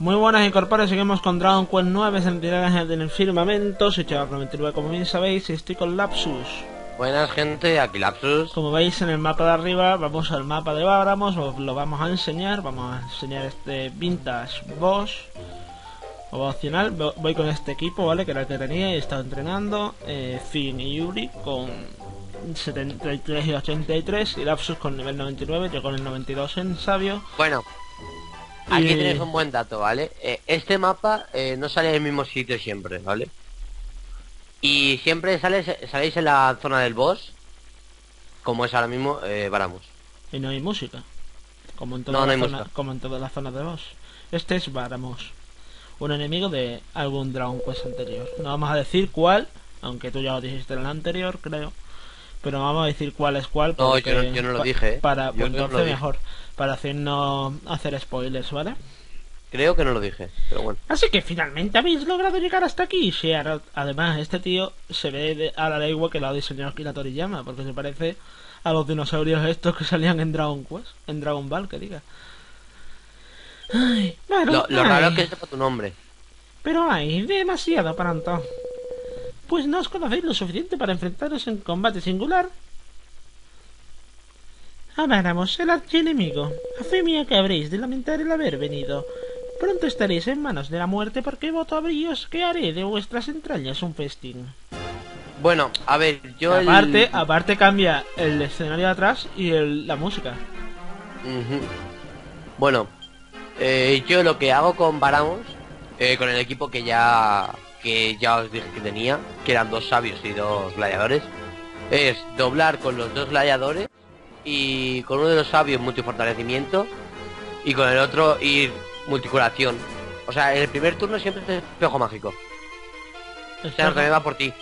Muy buenas incorpores, seguimos con Dragon Quest 9 Sentinelas en el firmamento, soy Chaval 99 como bien sabéis y estoy con Lapsus. Buenas gente, aquí Lapsus. Como veis en el mapa de arriba, vamos al mapa de Báramos, os lo vamos a enseñar, vamos a enseñar este Vintage Boss opcional, voy con este equipo, ¿vale? Que era el que tenía y he estado entrenando, eh, Finn y Yuri con 73 y 83 y Lapsus con nivel 99, yo con el 92 en Sabio. Bueno, Aquí tenéis un buen dato, ¿vale? Eh, este mapa eh, no sale en el mismo sitio siempre, ¿vale? Y siempre sale, saléis en la zona del boss, como es ahora mismo eh, Varamos. Y no hay música, como en, toda la como en todas las zonas de boss. Este es Varamos, un enemigo de algún Dragon Quest anterior. No vamos a decir cuál, aunque tú ya lo dijiste en el anterior, creo. Pero vamos a decir cuál es cuál. No, yo no, lo dije. Para, pues entonces mejor para hacer no hacer spoilers, ¿vale? Creo que no lo dije, pero bueno. Así que finalmente habéis logrado llegar hasta aquí. Sí, además, este tío se ve a la legua que lo ha diseñado Akira Toriyama, porque se parece a los dinosaurios estos que salían en Dragon Quest, en Dragon Ball, que diga. lo, raro es que sepa tu nombre. Pero hay demasiado pronto. Pues no os conocéis lo suficiente para enfrentaros en combate singular Amáramos el archienemigo. A fe mía que habréis de lamentar el haber venido. Pronto estaréis en manos de la muerte porque voto abríos que haré de vuestras entrañas un festín. Bueno, a ver, yo aparte, aparte cambia el escenario de atrás y la música. Bueno, eh, yo lo que hago con Baramos, eh, con el equipo que ya que ya os dije que tenía, que eran dos sabios y dos gladiadores, es doblar con los dos gladiadores y con uno de los sabios multifortalecimiento y con el otro ir multicuración. O sea, en el primer turno siempre es espejo mágico. O sea, me va por ti.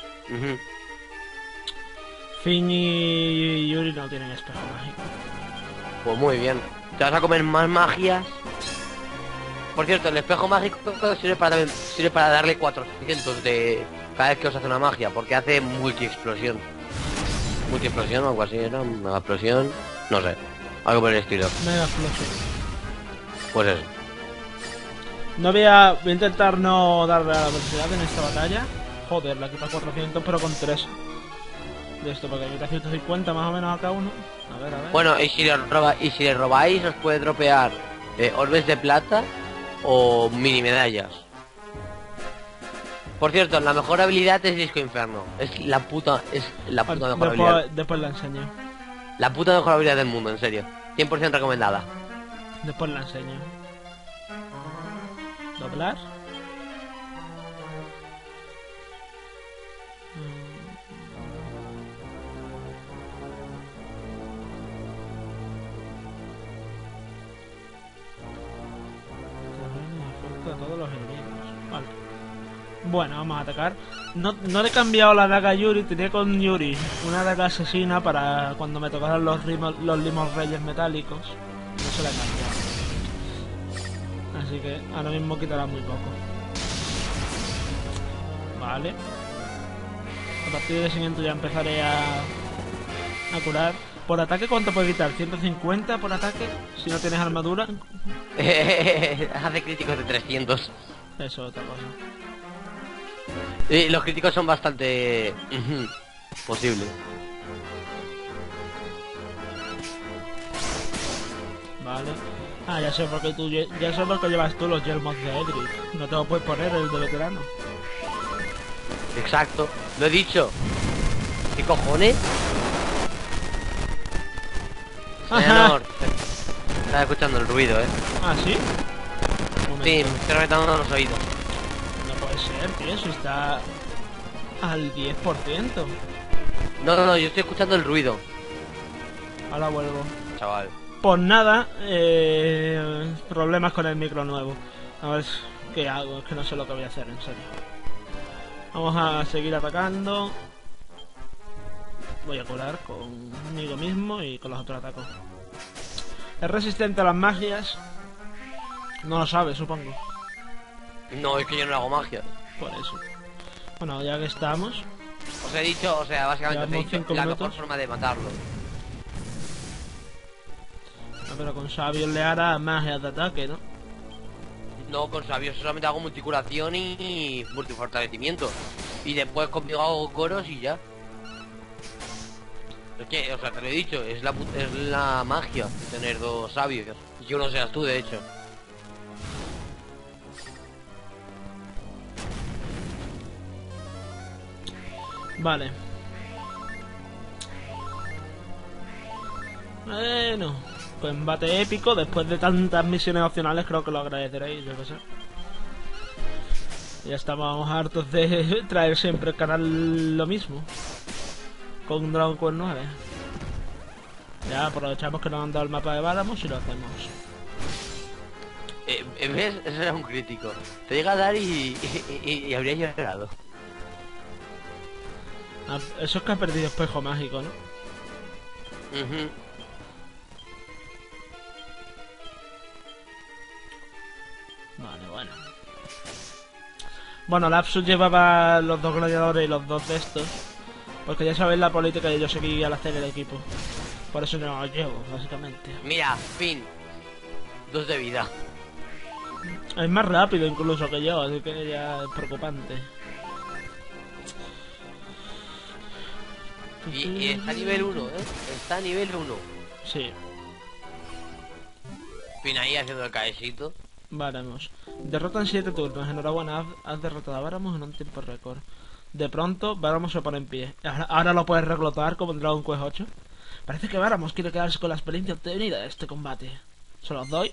Finn y Yuri no tienen espejo mágico. Pues muy bien. ¿Te vas a comer más magias? Por cierto, el espejo mágico sirve para, sirve para darle 400 de cada vez que os hace una magia, porque hace multi explosión multi-explosión o algo así era, mega explosión, no sé, algo por el estilo. Mega explosión. Pues eso. No voy a, voy a intentar no darle a la velocidad en esta batalla. Joder, la quita 400 pero con 3 de esto, porque quita 150 más o menos a cada uno. A ver, a ver. Bueno, y si le, roba, y si le robáis os puede dropear eh, orbes de plata o mini medallas. Por cierto, la mejor habilidad es Disco Inferno. Es la puta, es la puta mejor habilidad. Después la enseño. La puta mejor habilidad del mundo, en serio. 100% recomendada. Después la enseño. Doblar. Bueno, vamos a atacar. No, no le he cambiado la daga a Yuri, tenía con Yuri una daga asesina para cuando me tocaran los, los limos reyes metálicos. No se la he cambiado. Así que ahora mismo quitará muy poco. Vale. A partir de siguiente ya empezaré a, a curar. ¿Por ataque cuánto puede quitar? ¿150 por ataque? Si no tienes armadura. Hace críticos de 300. Eso, otra cosa. Y los críticos son bastante posibles. Vale. Ah, ya sé por qué tú ya sé por qué llevas tú los yelmos de Edric. No te lo puedes poner el de veterano. Exacto, lo he dicho. ¿Qué cojones? Señor, estaba escuchando el ruido, ¿eh? ¿Ah, sí? Sí, me estoy reventando los oídos ser, tío, eso está al 10%. No, no, no, yo estoy escuchando el ruido. Ahora vuelvo. Chaval. Pues nada, eh, problemas con el micro nuevo. A ver qué hago, es que no sé lo que voy a hacer, en serio. Vamos a seguir atacando. Voy a curar conmigo mismo y con los otros atacos. Es resistente a las magias. No lo sabe, supongo. No, es que yo no hago magia. Por eso. Bueno, ya que estamos. Os he dicho, o sea, básicamente os he dicho la mejor forma de matarlo. Ah, pero con sabios le hará magia de ataque, ¿no? No, con sabios solamente hago multicuración y multifortalecimiento. Y después conmigo hago coros y ya. Es que, o sea, te lo he dicho, es la, es la magia de tener dos sabios. Y que uno seas tú, de hecho. Vale. Bueno, combate épico. Después de tantas misiones opcionales, creo que lo agradeceréis, yo qué sé. Ya estamos hartos de traer siempre el canal lo mismo. Con Dragon Quest 9. Ya aprovechamos que nos han dado el mapa de Báramos y lo hacemos. Eh, ¿Ves? Ese era un crítico. Te llega a dar y, y, y- y habría llorado. Ah, Eso es que ha perdido espejo mágico, ¿no? Vale, bueno. Bueno, Lapsus llevaba los dos gladiadores y los dos de estos. Porque ya sabéis la política y yo seguí al hacer el equipo. Por eso no los llevo, básicamente. Mira, fin. Dos de vida. Es más rápido incluso que yo, así que ya es preocupante. Y, y está a nivel 1, ¿eh? Está a nivel 1. Sí, Fin ahí haciendo el caesito. Varamos. Derrota en 7 turnos. Enhorabuena, has, has derrotado a Varamos en un tiempo récord. De pronto, Varamos se pone en pie. Ahora, ahora lo puedes reclutar como en Dragon Quest 8. Parece que Varamos quiere quedarse con la experiencia obtenida de este combate. ¿Se los doy?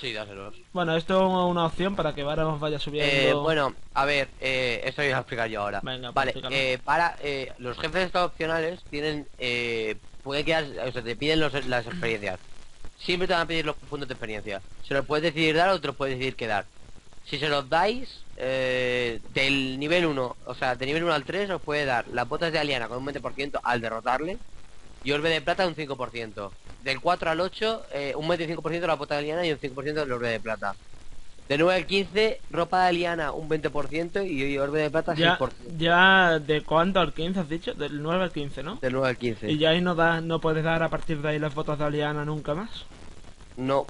Sí, dáselos. Bueno, esto es una opción para que Varamos vaya subiendo. Eh, bueno, a ver, eh, esto voy a explicar yo ahora. Venga, pues vale, eh, para eh, los jefes estos opcionales tienen, eh, puede quedar, o sea, te piden los- las experiencias. Siempre te van a pedir los puntos de experiencia. Se los puedes decidir dar o te los puedes decidir quedar. Si se los dais, eh, del nivel 1, o sea, de nivel 1 al 3 os puede dar las botas de Aliana con un 20% al derrotarle y orbe de plata un 5%. Del 4 al 8, eh, un 25% de la bota de Aliana y un 5% del orbe de plata. De 9 al 15, ropa de Aliana un 20% y orbe de plata ya, 6%. ya, ¿de cuánto al 15 has dicho? Del 9 al 15, ¿no? Del 9 al 15. Y ya ahí no, da, no puedes dar a partir de ahí las botas de Aliana nunca más. No,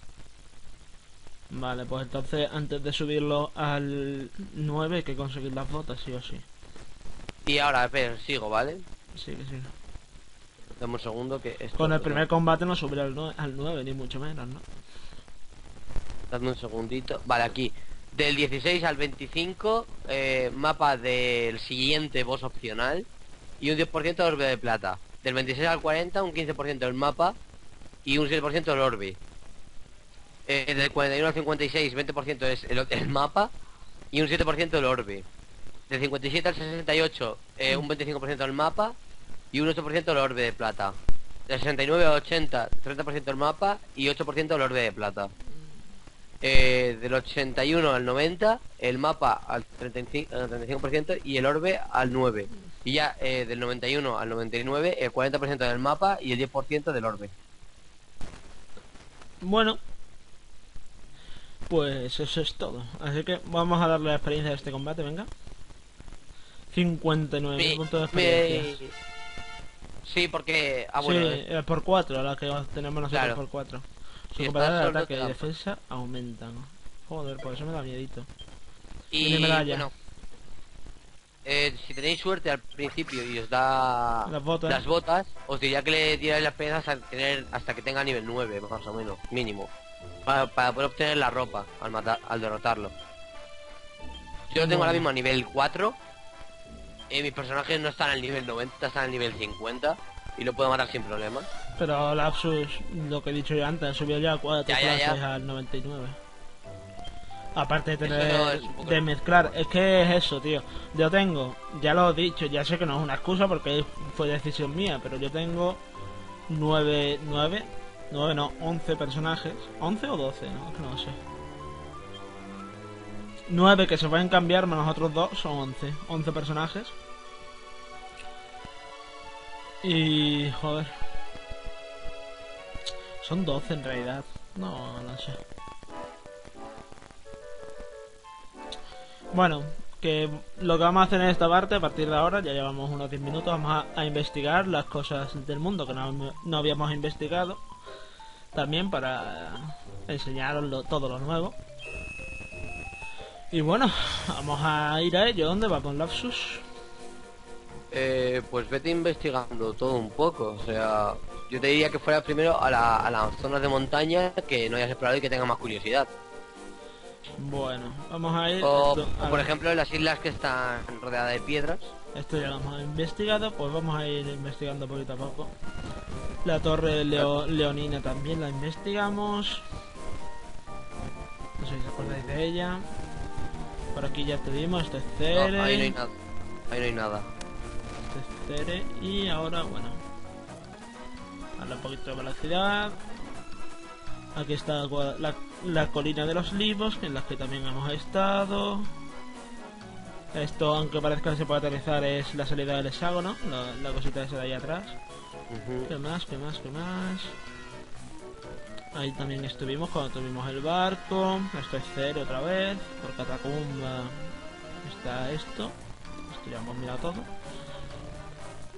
Vale, pues entonces antes de subirlo al 9 hay que conseguir las botas, sí o sí. y ahora, espera, sigo, ¿vale? Sí, que sí. Dame un segundo que esto- Con el primer combate no subirá al 9, al 9 ni mucho menos, ¿no? Dame un segundito. Vale, aquí. Del 16 al 25, eh, mapa del siguiente boss opcional y un 10% de orbe de plata. Del 26 al 40, un 15% del mapa y un 7% del orbe. Eh, del 41 al 56, 20% es el, el mapa y un 7% del orbe. Del 57 al 68, eh, un 25% del mapa y un 8% del orbe de plata. Del 69 al 80, 30% del mapa y 8% del orbe de plata. Eh, del 81 al 90, el mapa al 35%, al 35% y el orbe al 9%. Y ya eh, del 91 al 99, el 40% del mapa y el 10% del orbe. Bueno, pues eso es todo. Así que vamos a darle la experiencia de este combate, venga. 59.000 Mi- puntos de experiencia. Sí, porque... Ah, bueno, sí, eh, eh, por 4, la que tenemos nosotros Claro. por 4. Su Si capacidad de ataque y defensa aumentan. Joder, por eso me da miedito. y medalla. bueno... eh, si tenéis suerte al principio y os da Las botas. las botas, os diría que le dierais las penas hasta, tener, hasta que tenga nivel 9, más o menos, mínimo. Para, para poder obtener la ropa al, matar, al derrotarlo. Yo lo tengo ahora mismo a nivel 4. Eh, mis personajes no están al nivel 90, están al nivel 50. Y lo puedo matar sin problema. Pero Lapsus, lo que he dicho yo antes, subió ya 4 Ya, ya, clases ya. al 99. Aparte de tener no es un poco- de mezclar, es que es eso, tío. Yo tengo, ya lo he dicho, ya sé que no es una excusa porque fue decisión mía, pero yo tengo 9, 9, 9 no, 11 personajes. ¿11 o 12? No, no sé. 9 que se pueden cambiar, menos otros dos, son 11. 11 personajes. Y... joder. Son 12 en realidad. No, no sé. Bueno, que lo que vamos a hacer en esta parte, a partir de ahora, ya llevamos unos 10 minutos, vamos a, a investigar las cosas del mundo que no, no habíamos investigado. También para enseñaros todo lo nuevo. Y bueno, vamos a ir a ello. ¿Dónde vamos, Lapsus? Eh, pues vete investigando todo un poco. O sea, yo te diría que fuera primero a, la, a las zonas de montaña que no hayas explorado y que tenga más curiosidad. Bueno, vamos a ir... O, por ejemplo, en las islas que están rodeadas de piedras. Esto ya lo hemos investigado, pues vamos a ir investigando poquito a poco. La torre leonina también la investigamos. No sé si acordáis de ella. Por aquí ya estuvimos, es Cere. ahí no hay nada. Ahí no hay nada. Este es Cere. Y ahora, bueno. Habla un poquito de velocidad. Aquí está la, colina de los libros, en las que también hemos estado. Esto, aunque parezca que se puede aterrizar, es la salida del hexágono, la, cosita esa de ahí atrás. ¿Qué más? ¿Qué más? ¿Qué más? Ahí también estuvimos cuando tuvimos el barco. Esto es cero otra vez. Por Catacumba está esto. Esto ya hemos mirado todo.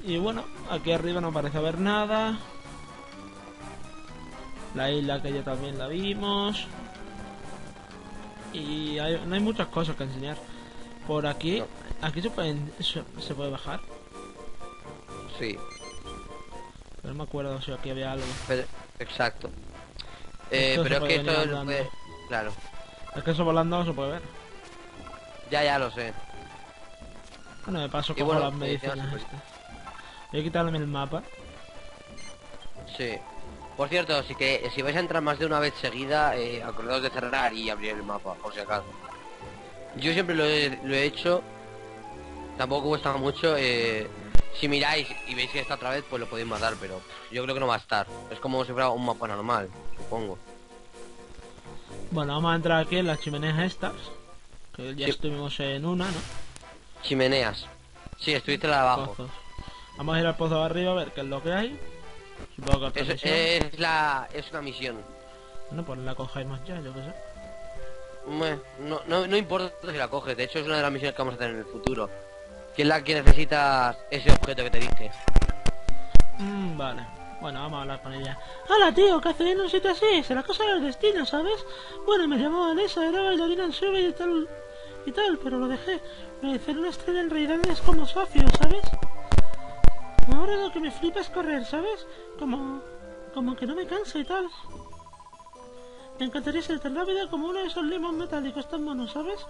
Y bueno, aquí arriba no parece haber nada. La isla que ya también la vimos. Y no hay muchas cosas que enseñar. Por aquí, aquí se puede, se, puede bajar. Sí. Pero no me acuerdo si aquí había algo. exacto. Eh, pero es que esto puede... Claro. Es que eso volando no se puede ver. Ya, ya lo sé. Bueno, me paso con las medicinas. Este. Voy a quitarme el mapa. Sí. Por cierto, si que si vais a entrar más de una vez seguida, eh, acordaos de cerrar y abrir el mapa, por si acaso. Yo siempre lo he, hecho. Tampoco cuesta mucho. Eh, si miráis y veis que está otra vez, pues lo podéis matar, pero yo creo que no va a estar. Es como si fuera un mapa normal, supongo. Bueno, vamos a entrar aquí en las chimeneas estas. Que ya estuvimos en una, ¿no? Chimeneas. Sí, estuviste la de abajo. Vamos a ir al pozo de arriba a ver qué es lo que hay. Supongo que es, es, la, es una misión. Bueno, pues la cogemos ya, yo qué sé. No, no, no importa si la coges, de hecho es una de las misiones que vamos a hacer en el futuro. Que es la que necesitas ese objeto que te dije. Mm, vale. Bueno, vamos a hablar con ella. Hola, tío, ¿qué haces en un sitio así? Será cosa del destino, ¿sabes? Bueno, me llamó Vanessa, era bailarina en sube y tal, y tal, pero lo dejé. Me dice una estrella en realidad es como socio, ¿sabes? Ahora lo que me flipa es correr, ¿sabes? Como... como que no me canso y tal. Me encantaría ser tan rápida como uno de esos limos metálicos tan monos, ¿sabes?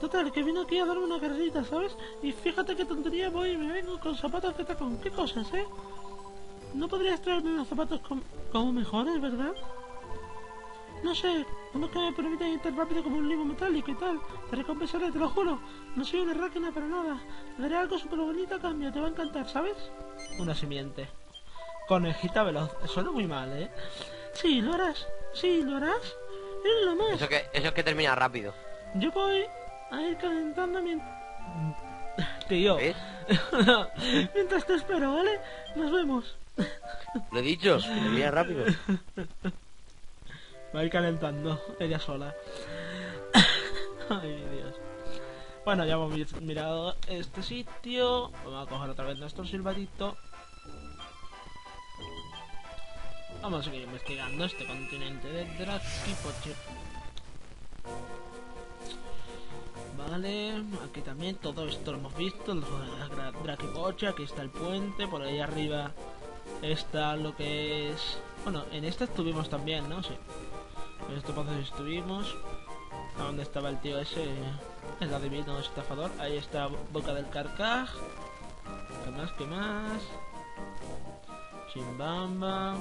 Total, que vino aquí a darme una carrerita, ¿sabes? Y fíjate qué tontería voy y me vengo con zapatos de tacón. ¿Qué cosas, eh? ¿No podrías traerme unos zapatos como mejores, verdad? No sé, unos que me permiten ir tan rápido como un limo metálico y tal. Te recompensaré, te lo juro. No soy una ráquina para nada. Te daré algo súper bonito a cambio, te va a encantar, ¿sabes? Una simiente. Conejita veloz. Suena muy mal, ¿eh? Sí, lo harás. Sí, ¿lo harás? Es lo más. Eso que, eso es que termina rápido. Yo voy a ir calentando mientras... Tío. mientras te espero, ¿vale? Nos vemos. Lo he dicho, termina rápido. Va a ir calentando ella sola. Ay, Dios. Bueno, ya hemos mirado este sitio. Vamos a coger otra vez nuestro silbatito. Vamos a seguir investigando este continente de Drakipoche. Vale, aquí también todo esto lo hemos visto, Drakipoche, aquí está el puente, por ahí arriba está lo que es... Bueno, en esta estuvimos también, ¿no? Sí. En este paso estuvimos. A donde estaba el tío ese, el adivino estafador. Ahí está Boca del Carcaj. ¿Qué más? ¿Qué más? Chimbamba.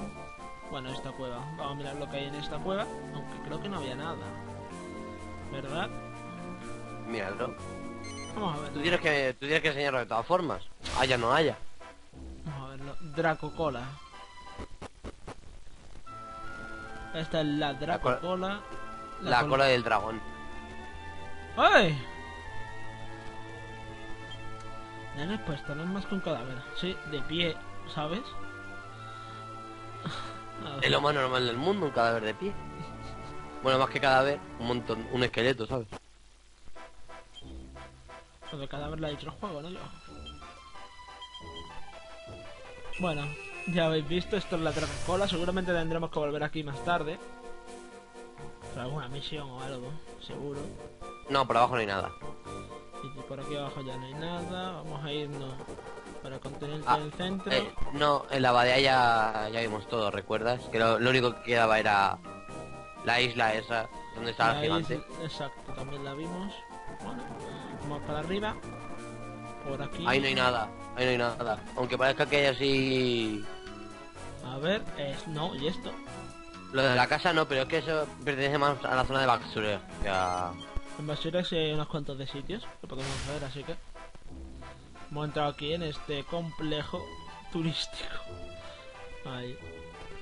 Bueno, esta cueva. Vamos a mirar lo que hay en esta cueva. Aunque creo que no había nada. ¿Verdad? Míralo. Vamos a ver. Tú tienes que, tú tienes que enseñarlo de todas formas. Haya no haya. Draco Cola. Esta es la Draco Cola. La, cola... del dragón. ¡Ay! La respuesta no es más que un cadáver. Sí, de pie, ¿sabes? Es lo más normal del mundo, un cadáver de pie. Bueno, más que cadáver, un montón, un esqueleto, ¿sabes? Pues de cadáver la ha dicho el juego, ¿no? Yo. Bueno, ya habéis visto, esto es la cola seguramente tendremos que volver aquí más tarde. Para alguna misión o algo, seguro. No, por abajo no hay nada. Y por aquí abajo ya no hay nada. Vamos a irnos para el continente Ah, del centro. Eh, no, en la abadía ya, ya vimos todo, ¿recuerdas? Que lo, lo único que quedaba era la isla esa, donde estaba el La gigante. isla- exacto, también la vimos. Bueno, vamos para arriba. Por aquí. Ahí no hay nada, ahí no hay nada. Aunque parezca que hay así... A ver, es no, y esto. Lo de la casa no, pero es que eso pertenece más a la zona de basurero. que a- En Basuras hay unos cuantos de sitios que podemos ver, así que. Hemos entrado aquí en este complejo turístico. Ahí.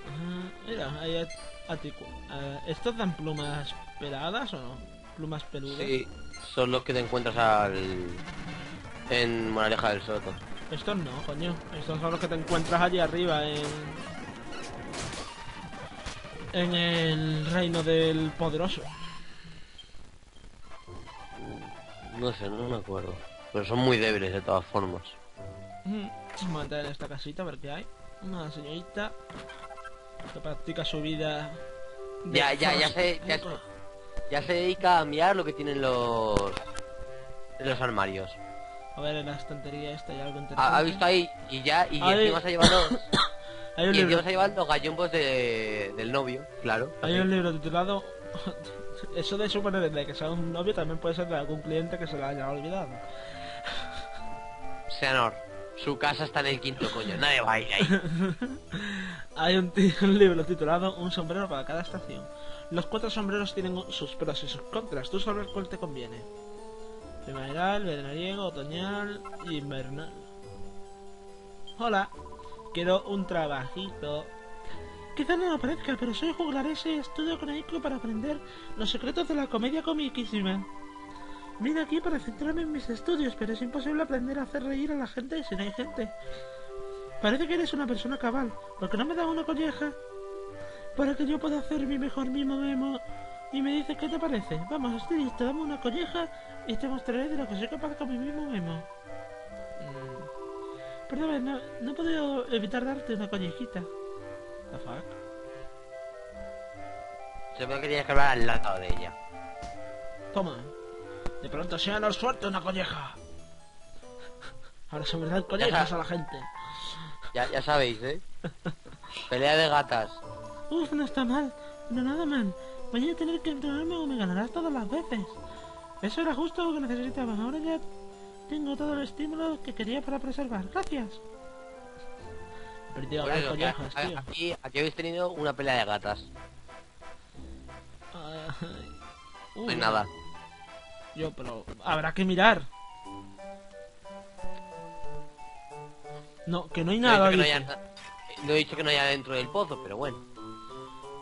Ah, mira, ahí hay aticu- ah, ¿Estos dan plumas peladas o no? Plumas peludas. Sí, son los que te encuentras al... En Moraleja del Soto. Estos no, coño. Estos son los que te encuentras allí arriba en. En el reino del poderoso. No sé, no me acuerdo. Pero son muy débiles de todas formas. Vamos a entrar en esta casita a ver qué hay. Una señorita que practica su vida. de Ya, ya, ya sé, ya sé. Ya se dedica a mirar lo que tienen los... Los armarios. A ver, en la estantería esta hay algo Ha, interesante. ha visto ahí y ya, y Ahí. encima se ha llevado... Hay un y libro, encima se ha llevado los gallumbos de, del novio, claro. hay un libro titulado. Eso de suponer de que sea un novio también puede ser de algún cliente que se lo haya olvidado. Seanor, su casa está en el quinto coño, nadie va a ir ahí. Hay un libro titulado Un sombrero para cada estación. Los cuatro sombreros tienen sus pros y sus contras. Tú sabes cuál te conviene. Primaveral, veraniego, otoñal y invernal. Hola, quiero un trabajito. Quizá no lo parezca, pero soy juglarese y estudio con Aiko para aprender los secretos de la comedia comiquísima. Vine aquí para centrarme en mis estudios, pero es imposible aprender a hacer reír a la gente si no hay gente. Parece que eres una persona cabal. ¿Por qué no me das una colleja? Para que yo pueda hacer mi mejor mimo memo. Y me dices qué te parece. Vamos, estoy listo. Dame una colleja y te mostraré de lo que soy capaz con mi mimo memo. Mm. Perdón, no, no he podido evitar darte una collejita. The fuck? Se ve que tienes que hablar al lado de ella. Toma. De pronto sea la suerte una colleja. Ahora se me dan collejas a la gente. Ya, ya sabéis, ¿eh? Pelea de gatas. Uf, no está mal. No nada, man. Voy a tener que entrenarme o me ganarás todas las veces. Eso era justo lo que necesitaba. Ahora ya tengo todo el estímulo que quería para preservar. Gracias. He perdido collejas, a- tío. aquí, aquí habéis tenido una pelea de gatas. No hay Uh, nada. Yo, pero habrá que mirar. No, que no hay No he, nada, dicho que no, haya, no he dicho que no haya dentro del pozo, pero bueno.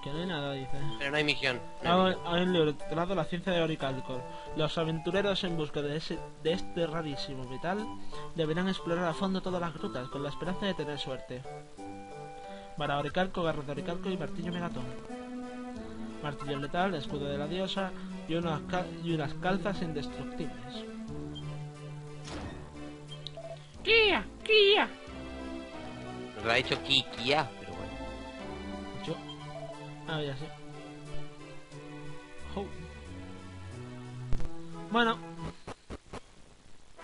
Que no hay nada, dice. Pero no hay misión. no hay un libro titulado La ciencia de Oricalcor. Los aventureros en busca de, ese, de este rarísimo metal deberán explorar a fondo todas las grutas con la esperanza de tener suerte. Para Oricalco, garro de Oricalco y martillo megatón. Martillo letal, escudo de la diosa y unas, cal- y unas calzas indestructibles. ¡Kia! ¡Kia! Nos lo ha dicho Kikia. Ah, ya. Jo. Bueno,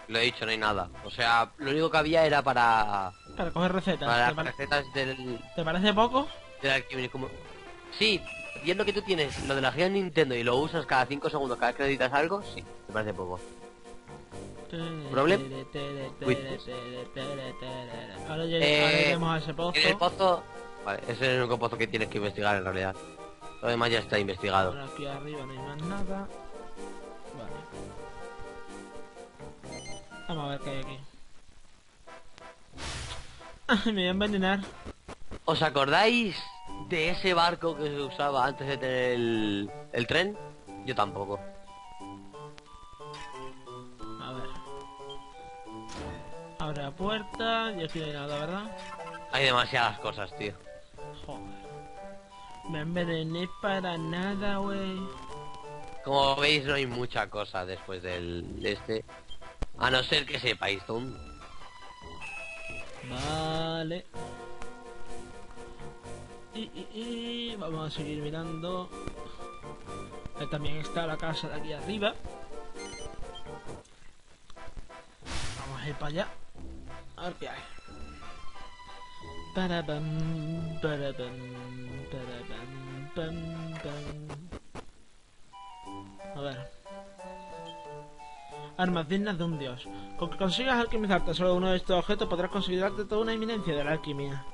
Lo he dicho, no hay nada. O sea, lo único que había era para... para coger recetas. Para ¿Te, pare- recetas del, te parece poco? del archivo. Como... Sí, viendo que tú tienes lo de la guía Nintendo y lo usas cada 5 segundos cada vez que necesitas algo, sí, me parece poco. ¿Problem? Ahora, ya, Eh, ahora a ese pozo. En el pozo... Vale, ese es el único pozo que tienes que investigar en realidad. Lo demás ya está investigado. Ahora aquí arriba no hay más nada. Vale. Vamos a ver qué hay aquí. Me voy a envenenar. ¿Os acordáis de ese barco que se usaba antes de tener el, el tren? Yo tampoco. A ver. Abre la puerta y aquí no hay nada, ¿verdad? Hay demasiadas cosas, tío. Joder. Me envenené para nada, wey. Como veis, no hay mucha cosa después del de este. A no ser que sepáis dónde. Vale. Y, y, y vamos a seguir mirando. También está la casa de aquí arriba. Vamos a ir para allá. A ver qué hay. A ver. Armas dignas de un dios. Con que consigas alquimizarte solo uno de estos objetos podrás considerarte toda una eminencia de la alquimia.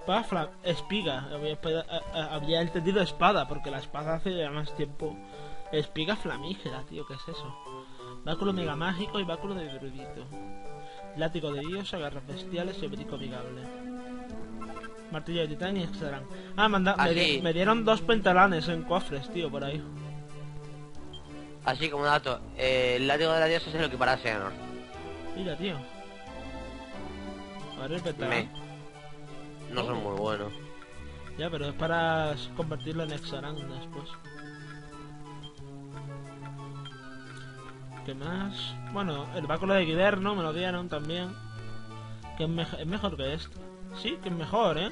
Espada fla- espiga. Había, espada- a- a- había entendido espada, porque la espada hace ya más tiempo. Espiga flamígera, tío, ¿qué es eso? Báculo mega mágico y báculo de erudito. Látigo de diosa, garras bestiales y obrico amigable. Martillo de titán y extrarán. Ah, manda, me, di- me dieron dos pentalanes en cofres, tío, por ahí. Así como dato, eh, el látigo de la diosa es lo que para Xehanort. Mira, tío. A ver el pentalán. Me. No son muy buenos. Ya, pero es para convertirlo en Exaran después. ¿Qué más? Bueno, el báculo de Guiberno me lo dieron también. Que es, es mejor que este. Sí, que es mejor, ¿eh?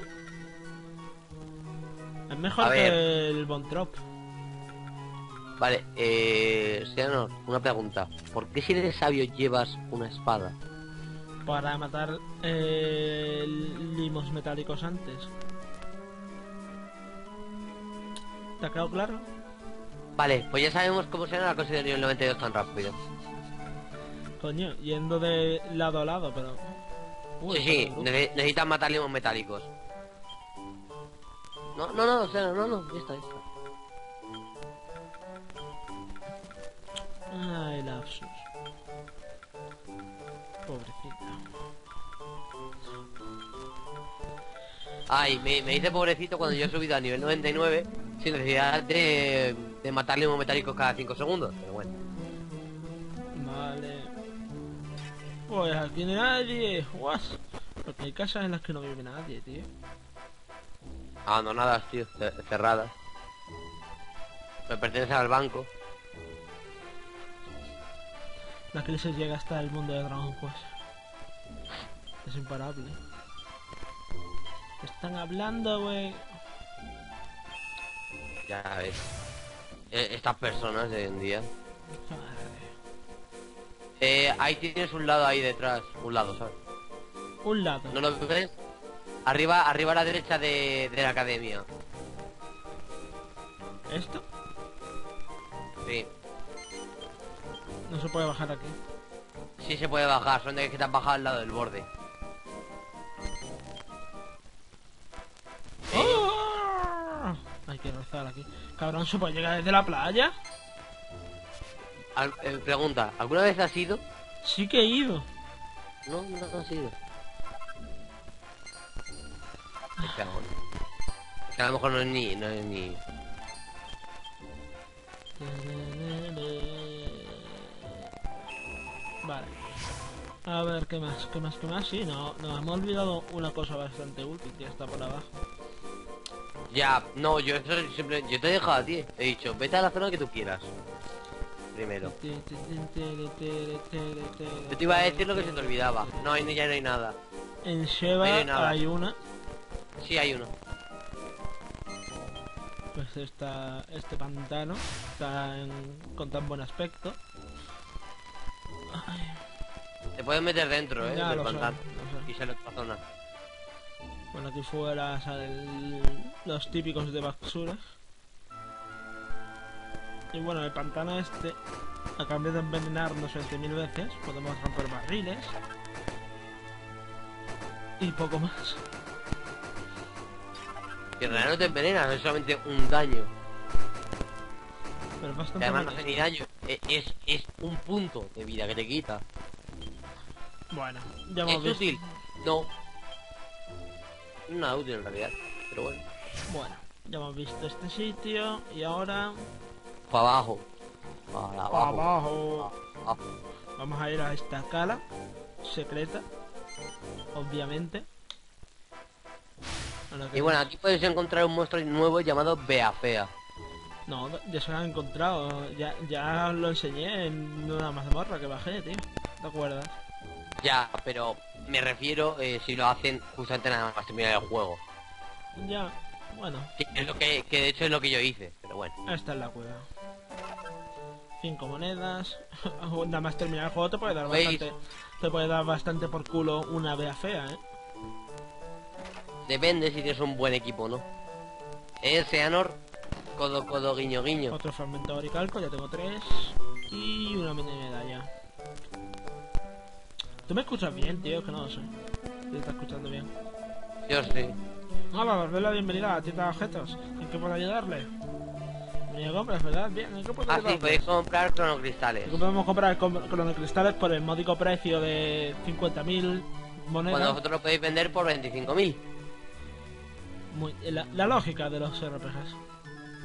Es mejor A que ver. el Bontrop. Vale, eh, una pregunta. ¿Por qué si eres sabio llevas una espada? Para matar eh, limos metálicos antes. ¿Te ha quedado claro? Vale, pues ya sabemos cómo se la de nivel 92 tan rápido. Coño, yendo de lado a lado, pero... Uy, sí, sí, nece- necesitan matar limos metálicos. No, no, no, no, no, ya está, ya está. Ay, lapsus. Pobrecita. Ay, me, me dice pobrecito cuando yo he subido a nivel 99 sin necesidad de, de matar limos metálicos cada 5 segundos. Pero bueno. Vale. Pues aquí no hay nadie. What? Porque hay casas en las que no vive nadie, tío. Abandonadas, tío, ce- cerradas. Me pertenece al banco. La crisis llega hasta el mundo de Dragon Quest. Es imparable. Están hablando, güey. Ya ves. Eh, Estas personas de hoy en día. Madre. Eh, ahí tienes un lado ahí detrás. Un lado, ¿sabes? Un lado. ¿No lo ves? Arriba, arriba a la derecha de, de la academia. ¿Esto? Sí. No se puede bajar aquí. Sí se puede bajar, son de que te has bajado al lado del borde. Hay que rozar aquí. Cabrón, ¿se puede llegar desde la playa? Al- eh, pregunta, ¿alguna vez has ido? Sí que he ido. No, no has ido. Espera, bueno. Que a lo mejor no es ni... No es ni... Vale. A ver, ¿qué más? ¿Qué más? ¿Qué más? Sí, no, nos hemos olvidado una cosa bastante útil que está por abajo. Ya, no, yo eso siempre... Yo te he dejado a ti. He dicho, vete a la zona que tú quieras. Primero. Yo te iba a decir lo que se te olvidaba. No, ahí ya no hay nada. En Sheba no hay nada. hay una. Sí, hay uno. Pues está este pantano. Está en- con tan buen aspecto. Ay, Te puedes meter dentro, eh, Ya, del pantano. sé. Y sale otra zona. Bueno, aquí fuera salen los típicos de basura. Y bueno, el pantano este, a cambio de envenenarnos 20.000 veces, podemos romper barriles. Y poco más. Y en realidad no te envenenas, es solamente un daño. Pero es bastante además no hace molesto. ni daño. Es, es un punto de vida que te quita. Bueno, ya ¿Es hemos visto. útil? No. Nada útil en realidad. Pero bueno. Bueno, ya hemos visto este sitio y ahora Para abajo. Para abajo. abajo. Abajo. Vamos a ir a esta cala secreta, obviamente. Bueno, Y bueno, aquí puedes encontrar un monstruo nuevo llamado Beafea. No, ya se lo han encontrado. Ya, ya lo enseñé en una mazmorra que bajé, tío. ¿Te acuerdas? Ya, pero me refiero eh, si lo hacen justamente nada más terminar el juego. Ya. Bueno, Que, es lo que, que de hecho es lo que yo hice, pero bueno. esta es la cueva. Cinco monedas. Nada más terminar el juego te puede dar ¿Veis? bastante. Te puede dar bastante por culo una vea fea, eh. Depende si tienes un buen equipo o no. Eh, Seanor, codo, codo, guiño, guiño. Otro fragmento de oricalco, ya tengo tres. Y una mini medalla. ¿Tú me escuchas bien, tío? Que no lo sé. Si te estás escuchando bien. Yo sí. Hola, darle la bienvenida a Tienda de Objetos. ¿En qué puedo ayudarle? Me compras, ¿verdad? Bien, ¿en qué puedo Ah, sí, ayudarle? podéis comprar cronocristales. Podemos comprar cronocristales por el módico precio de 50.000 monedas. Cuando vosotros lo podéis vender por 25.000. Muy- la, la lógica de los RPGs.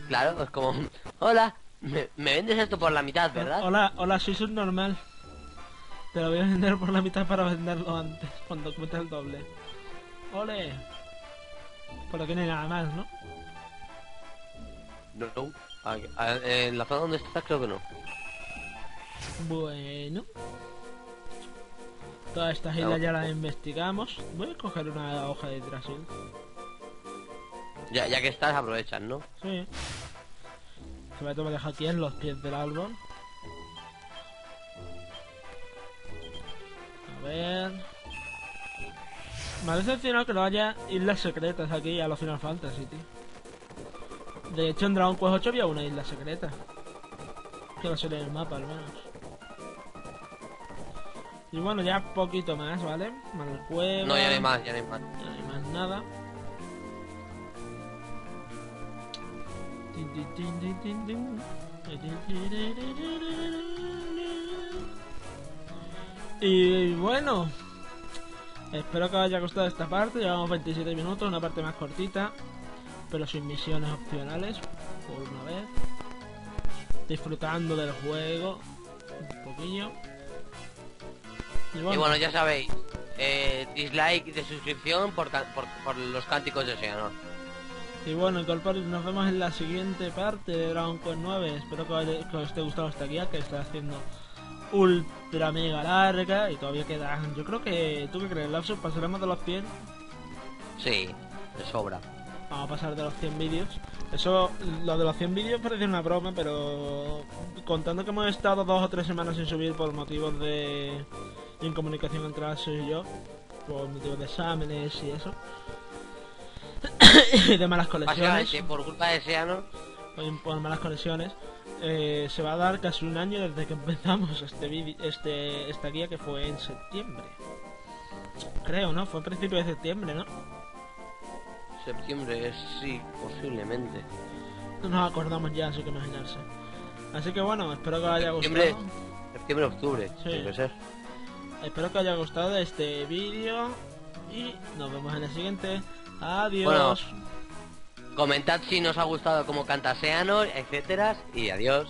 Claro, es como... Hola, me, me vendes esto por la mitad, ¿verdad? Hola, hola, soy subnormal. Te lo voy a vender por la mitad para venderlo antes, cuando cuesta el doble. ¡Ole! Por aquí no hay nada más, ¿no? No, no. Ah, ah, En la zona donde estás creo que no. Bueno. Todas estas islas ya las investigamos. Voy a coger una hoja de Drasil. Ya, ya que estás, aprovechas, ¿no? Sí. Sobre todo me deja aquí en los pies del árbol. Ver. Me ha decepcionado que no haya islas secretas aquí a los Final Fantasy, tío. De hecho, en Dragon Quest 8 había una isla secreta. Que no se lee en el mapa, al menos. Y bueno, ya poquito más, ¿vale? El juego. No, ya no hay más, ya no hay más. Ya no hay más nada. Y bueno, espero que os haya gustado esta parte. Llevamos 27 minutos, una parte más cortita, pero sin misiones opcionales, por una vez. Disfrutando del juego un poquillo. Y Y bueno, ya sabéis, eh, dislike de suscripción por, por, por los cánticos de Seanor. Y bueno, nos vemos en la siguiente parte de Dragon Quest 9. Espero que os, haya- que os esté gustando esta guía, que está haciendo ultra mega larga y todavía quedan. Yo creo que, ¿tú qué crees, Lapsus? ¿Pasaremos de los 100? Sí, de sobra. Vamos a pasar de los 100 vídeos. Eso, lo de los 100 vídeos parece una broma, pero contando que hemos estado dos o tres semanas sin subir por motivos de incomunicación entre Lapsus y yo, por motivos de exámenes y eso, y de malas conexiones. Por culpa de Seanor, por por malas conexiones, eh, se va a dar casi un año desde que empezamos este este, esta guía que fue en septiembre. Creo, ¿no? Fue a principios de septiembre, ¿no? septiembre, sí, posiblemente. No nos acordamos ya, así que imaginarse. Así que bueno, espero que os haya Septiembre, gustado. septiembre, octubre, Sí. tiene que ser. Espero que os haya gustado este vídeo y nos vemos en el siguiente. Adiós. Bueno. Comentad si nos ha gustado cómo canta Seanor, etcétera, y adiós.